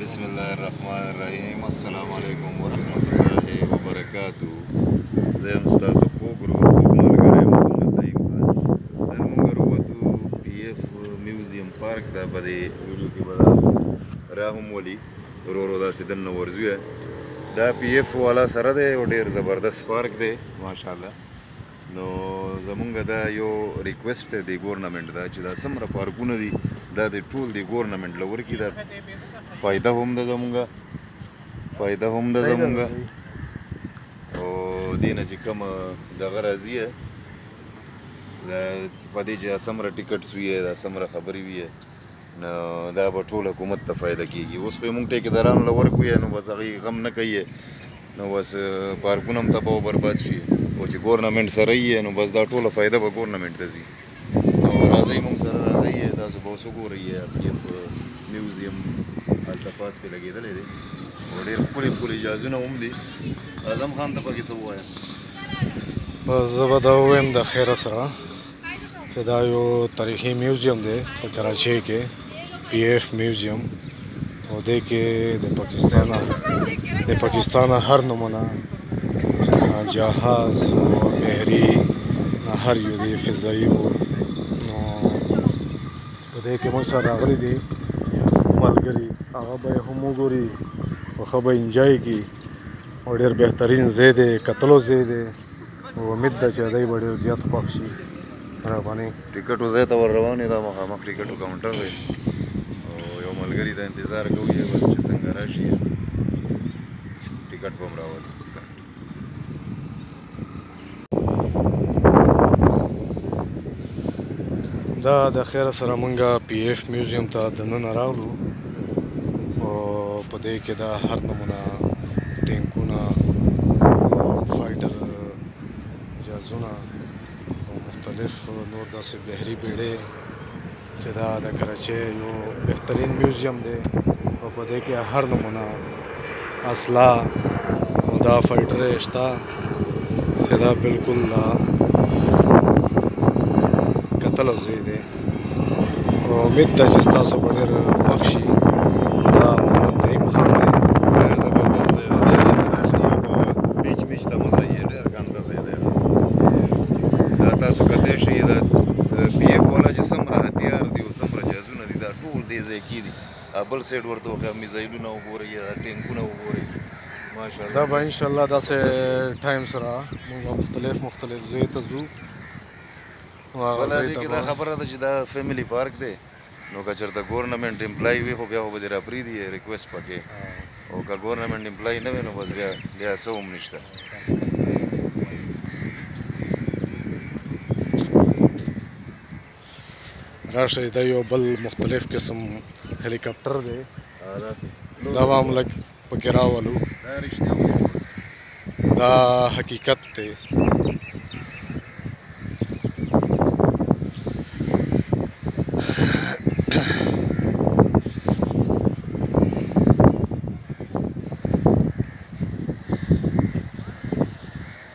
بسم الله الرحمن الرحیم السلام علیکم ورحمت الله وبرکاتو زه هم ستاسو خوږ ورور ملګری محمد نعیم خان نن موږ وروتو پی ایف میوزیم پارک ته په دې ویډیو کې به دا را هم ولي ورو ورو داسې دننه ورځو دا پی ایف والا سره دی او ډېر زبردست پارک دی ماشاءالله نو زمونږ دا یو ریکویسټ دی د ګورنمنټ دا چې دا څومره پارکونه دي دا د ټول د ګورنمنټ لور کې دا فائدہ هم ده زمونږه فائدہ هم ده زمونږه او دینه چې کوم دغه راځي په دې چې سمره ټیکټ سوی دا سمره خبري وي نو دا به ټول حکومت ته فایده کیږي اوس خو یې مونږ ټیکدارانو له ورکو یې نو بس هغوی غم نه کوي نو بس پارکونه هم تباه او برباد شي او چې ګورنمنټ سره یې نو بس دا ټوله فایده به ګورنمنټ ته ځي او راځئ مونږ سره راځئ یې تاسو به اوس وګورئ یې اف ډي اف میوزیم هلته پاس پې لګېدلی دی او ډېر ښکلي ښکلي جازونه هم دي اعظم خان ته پکې څه ووایه بس زه به دا ووایم د خیره سره ته دا یو تاریخي میوزیم دی په کراچۍ کې پی ایف میوزیم او دې کې د پاکستان د پاکستان هر نمونه جهاز او بحري هر یو دی فضایي وو نو په دې کې موږ سره راغلي دي ملګري هغه به یې هم وګوري او ښه به انجوای کړي او ډېر بهترین ځای دی کتلو ځای دی او امید ده چې دی به ډېر زیات خوښ شي رابانې ټیکټو ځای ته ور روان یې دا مخامخ ټیکټو کاونټر دی او یو ملګري ته انتظار کوو یې بس چې څنګه راشي ټیکټ به هم راولي دا د خیر سره مونږه پی ایف میوزیم ته دننه راغلو او په دې کې دا هر نمونه ټینکونه فایټر جهازونه او مختلف نور داسې بحري بیړۍ چې دا د کراچۍ یو بهترین میوزیم دی او په دې کې هر نمونه اصلا او دا فلټر شته چې دا بالکل دا قتل او زی دی او امید ده چې ستاسو به ډېر خوښ شي دا محمد نعیم خان دی ډېر زبردست دی دا دی هغه ځای چې موږ به بیچ میچ ته مه ځئ ډېر ګنده ځای دی دا تاسو کتلی شئ دا د پي ایف والا چې څومره هتیار دي او څومره جهازونه دي دا ټول دې ځای کې دي بل سیډ ورته وخه میزایلونه وګورئ یا ټینکونه وګورئ ماشاءالله دا به ان شاء الله داسې ټایم سره موږ مختلف مختلف ځای ته ځو بل دې کې دا خبره ده چې دا فیملی پارک دی نو که چېرته ګورنمنټ امپلای وي خو بیا خو به دې راپرېږدي ریکویسټ پکې او که ګورنمنټ امپلای نه وي نو بس بیا بیا څه هم نشته راشئ دا یو بل مختلف قسم هلیکاپټر دی دا به هم لږ پکې راولو دا حقیقت دی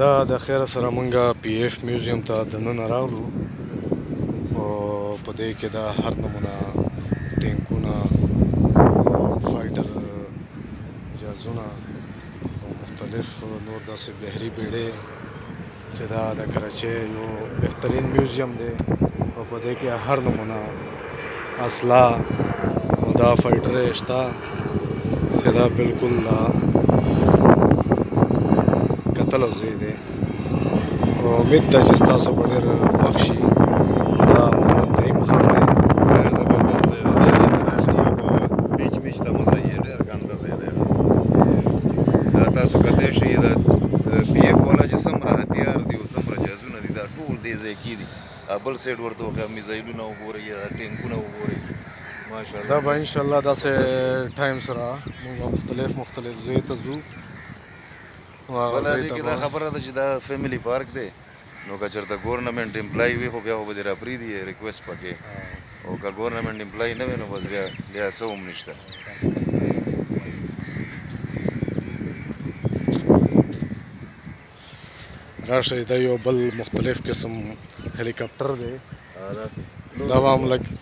دا د خیره سره مونږه پی ایف میوزیم ته د نن راغلو او په دې کې دا هر نمونه ټینکونه فایټر جهازونه او مختلف نور داسې بحري بیړۍ چې دا د کراچۍ یو بهترین میوزیم دی او په دې کې هر نمونه اصلا او دا فایټر شته چې دا بالکل دا قتل او زیده امید ده چې تاسو به ډېر خوښ شي دا محمد نعیم خان دی خیر زبردست ځای دی دې ځای ته ځای شي ما په بیچ میچ ته مزه یې ډېر ګنده ځای دی دا تاسو کتای شئ دا پی ایف والا چې څومره هتیار دي او څومره جهازونه دي دا ټول دې ځای کې دي بل سایډ ورته وښیم میزایلونه وګورئ یا ټینکونه وګورئ ماشاءالله دا به انشاءالله داسې ټایم سره موږ مختلف مختلف ځای ته ځو بله دې کې دا خبره ده چې دا فیملی پارک دی نو که چېرته ګورنمنټ امپلای وي خو بیا خو به دې راپرېږدي ریکویسټ پکې او که ګورنمنټ امپلای نه وي نو بس بیا بیا څه هم نشته راشئ دا یو بل مختلف قسم هلیکاپټر دی دا هم لږ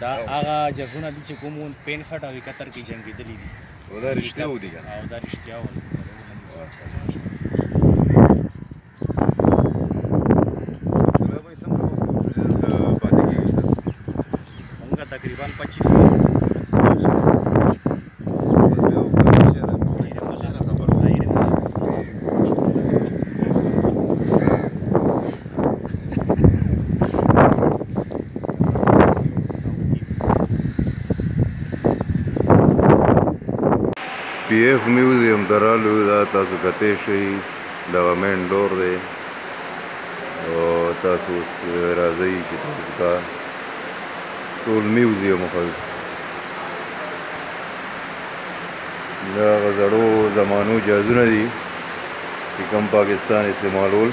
دا هغه جنگونه دي چې کوم 65 او 71 کې جنگېدلي دي او دا رښتیا و دي کنه او دا رښتیا و تقریبا 25 پی ایف میوزیم ته رالو دا تاسو کته شي دغه مین ډور دی او تاسو اوس راځئ چې تاسو ته ټول میوزیم خو دا هغه زړو زمانو جهازونه دي چې کوم پاکستان استعمالول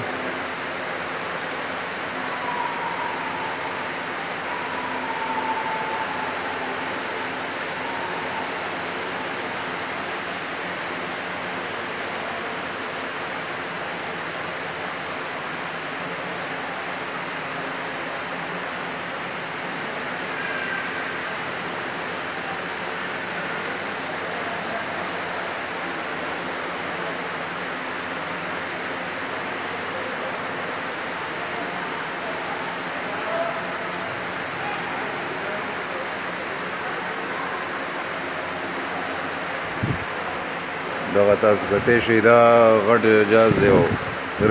دغه تاسو کته شي دا غټ جاز دی او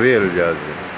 ریل جاز دی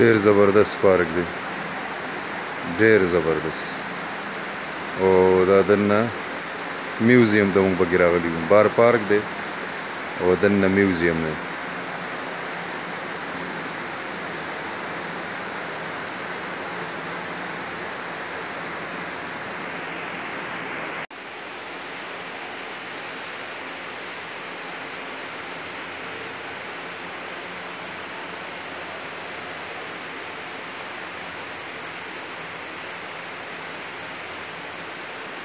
ډیر زبردست پارک دی ډیر زبردست او دا دنه میوزیم ته موږ پکې راغلي یو بار پارک دی او دننه میوزیم دی